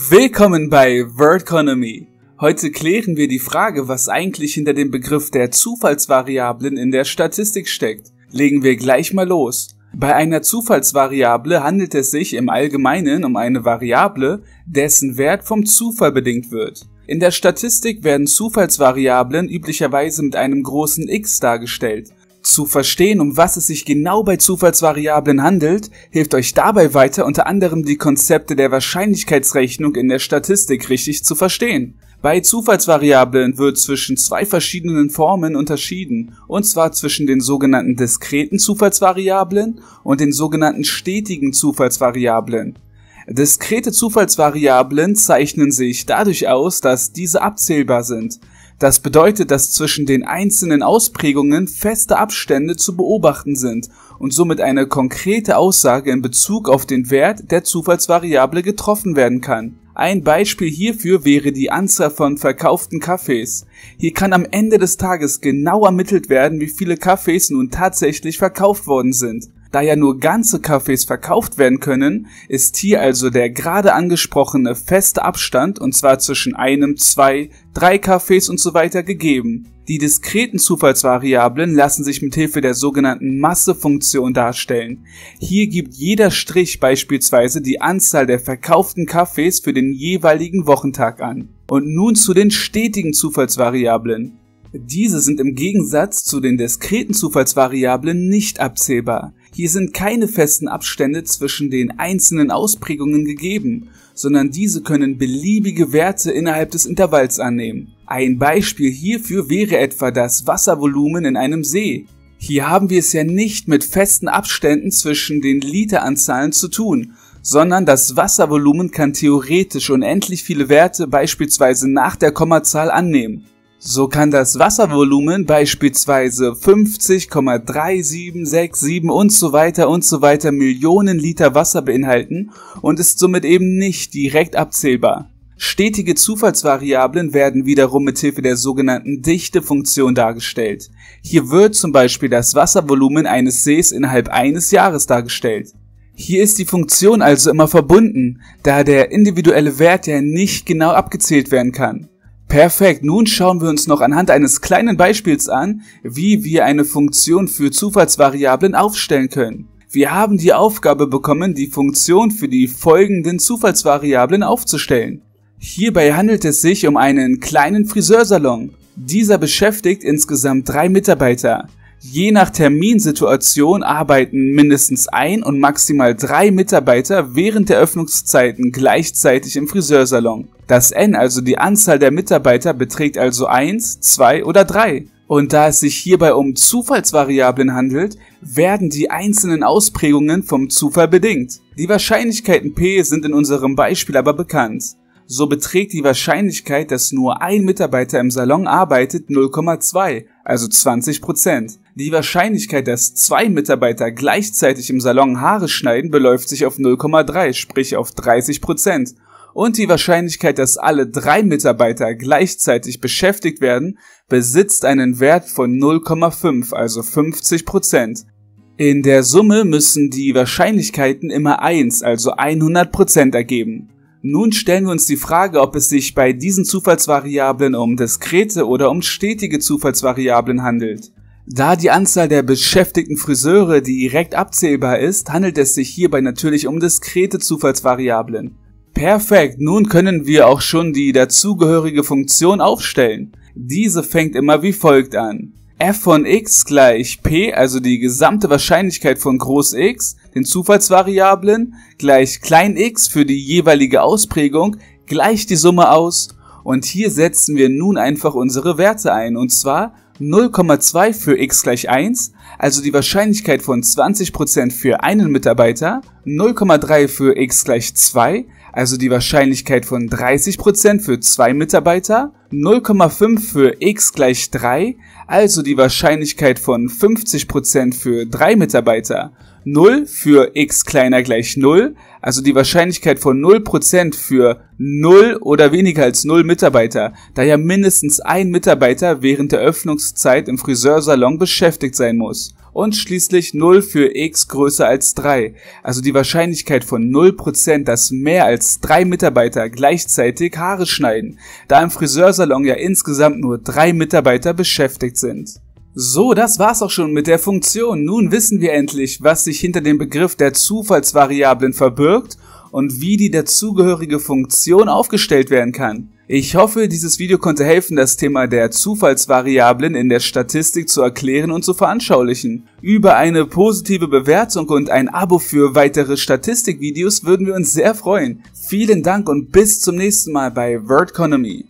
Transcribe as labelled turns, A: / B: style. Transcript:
A: Willkommen bei Wordconomy. Heute klären wir die Frage, was eigentlich hinter dem Begriff der Zufallsvariablen in der Statistik steckt. Legen wir gleich mal los. Bei einer Zufallsvariable handelt es sich im Allgemeinen um eine Variable, dessen Wert vom Zufall bedingt wird. In der Statistik werden Zufallsvariablen üblicherweise mit einem großen X dargestellt. Zu verstehen, um was es sich genau bei Zufallsvariablen handelt, hilft euch dabei weiter unter anderem die Konzepte der Wahrscheinlichkeitsrechnung in der Statistik richtig zu verstehen. Bei Zufallsvariablen wird zwischen zwei verschiedenen Formen unterschieden, und zwar zwischen den sogenannten diskreten Zufallsvariablen und den sogenannten stetigen Zufallsvariablen. Diskrete Zufallsvariablen zeichnen sich dadurch aus, dass diese abzählbar sind, das bedeutet, dass zwischen den einzelnen Ausprägungen feste Abstände zu beobachten sind und somit eine konkrete Aussage in Bezug auf den Wert der Zufallsvariable getroffen werden kann. Ein Beispiel hierfür wäre die Anzahl von verkauften Kaffees. Hier kann am Ende des Tages genau ermittelt werden, wie viele Kaffees nun tatsächlich verkauft worden sind. Da ja nur ganze Kaffees verkauft werden können, ist hier also der gerade angesprochene feste Abstand, und zwar zwischen einem, zwei, drei Kaffees und so weiter gegeben. Die diskreten Zufallsvariablen lassen sich mit Hilfe der sogenannten Massefunktion darstellen. Hier gibt jeder Strich beispielsweise die Anzahl der verkauften Kaffees für den jeweiligen Wochentag an. Und nun zu den stetigen Zufallsvariablen. Diese sind im Gegensatz zu den diskreten Zufallsvariablen nicht abzählbar. Hier sind keine festen Abstände zwischen den einzelnen Ausprägungen gegeben, sondern diese können beliebige Werte innerhalb des Intervalls annehmen. Ein Beispiel hierfür wäre etwa das Wasservolumen in einem See. Hier haben wir es ja nicht mit festen Abständen zwischen den Literanzahlen zu tun, sondern das Wasservolumen kann theoretisch unendlich viele Werte beispielsweise nach der Kommazahl annehmen. So kann das Wasservolumen beispielsweise 50,3767 und so weiter und so weiter Millionen Liter Wasser beinhalten und ist somit eben nicht direkt abzählbar. Stetige Zufallsvariablen werden wiederum mit Hilfe der sogenannten Dichtefunktion dargestellt. Hier wird zum Beispiel das Wasservolumen eines Sees innerhalb eines Jahres dargestellt. Hier ist die Funktion also immer verbunden, da der individuelle Wert ja nicht genau abgezählt werden kann. Perfekt, nun schauen wir uns noch anhand eines kleinen Beispiels an, wie wir eine Funktion für Zufallsvariablen aufstellen können. Wir haben die Aufgabe bekommen, die Funktion für die folgenden Zufallsvariablen aufzustellen. Hierbei handelt es sich um einen kleinen Friseursalon. Dieser beschäftigt insgesamt drei Mitarbeiter. Je nach Terminsituation arbeiten mindestens ein und maximal drei Mitarbeiter während der Öffnungszeiten gleichzeitig im Friseursalon. Das n, also die Anzahl der Mitarbeiter, beträgt also 1, 2 oder 3. Und da es sich hierbei um Zufallsvariablen handelt, werden die einzelnen Ausprägungen vom Zufall bedingt. Die Wahrscheinlichkeiten p sind in unserem Beispiel aber bekannt so beträgt die Wahrscheinlichkeit, dass nur ein Mitarbeiter im Salon arbeitet 0,2, also 20 Prozent. Die Wahrscheinlichkeit, dass zwei Mitarbeiter gleichzeitig im Salon Haare schneiden, beläuft sich auf 0,3, sprich auf 30 Prozent. Und die Wahrscheinlichkeit, dass alle drei Mitarbeiter gleichzeitig beschäftigt werden, besitzt einen Wert von 0,5, also 50 Prozent. In der Summe müssen die Wahrscheinlichkeiten immer 1, also 100 Prozent ergeben. Nun stellen wir uns die Frage, ob es sich bei diesen Zufallsvariablen um diskrete oder um stetige Zufallsvariablen handelt. Da die Anzahl der beschäftigten Friseure direkt abzählbar ist, handelt es sich hierbei natürlich um diskrete Zufallsvariablen. Perfekt, nun können wir auch schon die dazugehörige Funktion aufstellen. Diese fängt immer wie folgt an f von x gleich p, also die gesamte Wahrscheinlichkeit von Groß X, den Zufallsvariablen, gleich klein x für die jeweilige Ausprägung, gleich die Summe aus. Und hier setzen wir nun einfach unsere Werte ein, und zwar 0,2 für x gleich 1, also die Wahrscheinlichkeit von 20% für einen Mitarbeiter, 0,3 für x gleich 2, also die Wahrscheinlichkeit von 30% für zwei Mitarbeiter, 0,5 für x gleich 3, also die Wahrscheinlichkeit von 50% für drei Mitarbeiter, 0 für x kleiner gleich 0, also die Wahrscheinlichkeit von 0% für 0 oder weniger als 0 Mitarbeiter, da ja mindestens ein Mitarbeiter während der Öffnungszeit im Friseursalon beschäftigt sein muss. und schließlich 0 für x größer als 3, also die Wahrscheinlichkeit von 0%, dass mehr als drei Mitarbeiter gleichzeitig Haare schneiden, da im Friseursalon ja insgesamt nur drei Mitarbeiter beschäftigt sind. So, das war's auch schon mit der Funktion. Nun wissen wir endlich, was sich hinter dem Begriff der Zufallsvariablen verbirgt und wie die dazugehörige Funktion aufgestellt werden kann. Ich hoffe, dieses Video konnte helfen, das Thema der Zufallsvariablen in der Statistik zu erklären und zu veranschaulichen. Über eine positive Bewertung und ein Abo für weitere Statistikvideos würden wir uns sehr freuen. Vielen Dank und bis zum nächsten Mal bei Wordconomy.